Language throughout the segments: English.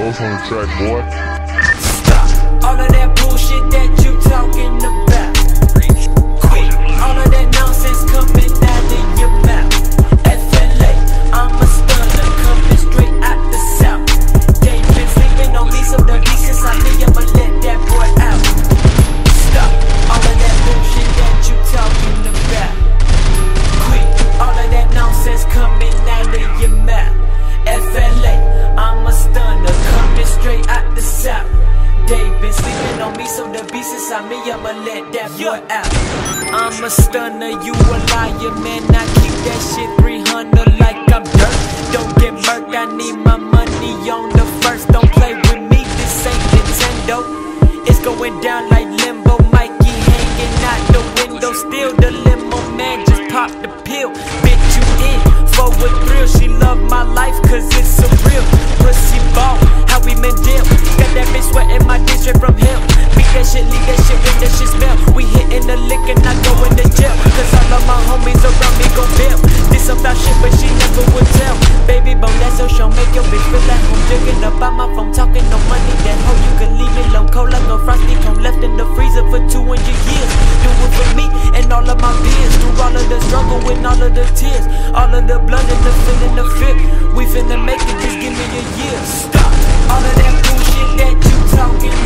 Lowe's on the track, boy. Stop all of that bullshit that you talking about. Let that boy out. I'm a stunner, you a liar, man. I keep that shit 300 like I'm dirt. Don't get murked, I need my money on the first. Don't play with me, this ain't Nintendo. It's going down like limbo, Mikey hanging out the window. Still the limo man, just pop the pill. Bitch, you in for a thrill. She love my life, cause about shit, but she never would tell. Baby bone, that's show, make your bitch feel like home. Digging up on my phone, talking no money. That hoe, you can leave it alone. cold like a frosty cone. Left in the freezer for 200 years. Do it for me and all of my peers. Through all of the struggle with all of the tears. All of the blood and the feeling, the fear. We finna make it, just give me a year. Stop all of that bullshit that you talking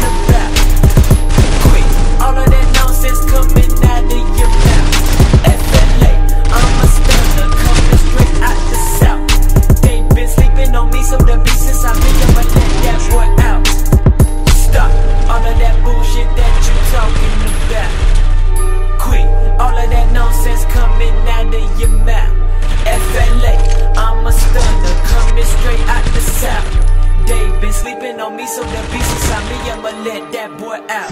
me, so the beast inside me, I'ma let that boy out.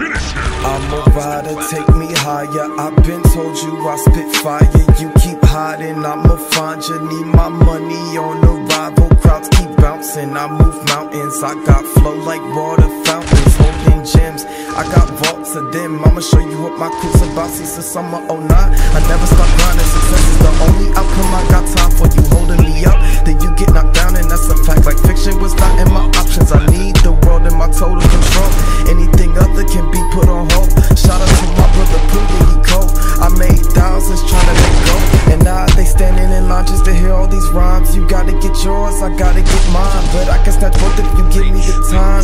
I'm a rider, take me higher. I've been told you I spit fire. You keep hiding, I'ma find you. Need my money on arrival. Crowds keep bouncing. I move mountains. I got flow like water fountains, holding gems. I got vaults of them. I'ma show you what my crew's about. Since the summer 09, I never stop grinding. Hear all these rhymes. You gotta get yours, I gotta get mine. But I can snatch both if you give me the time.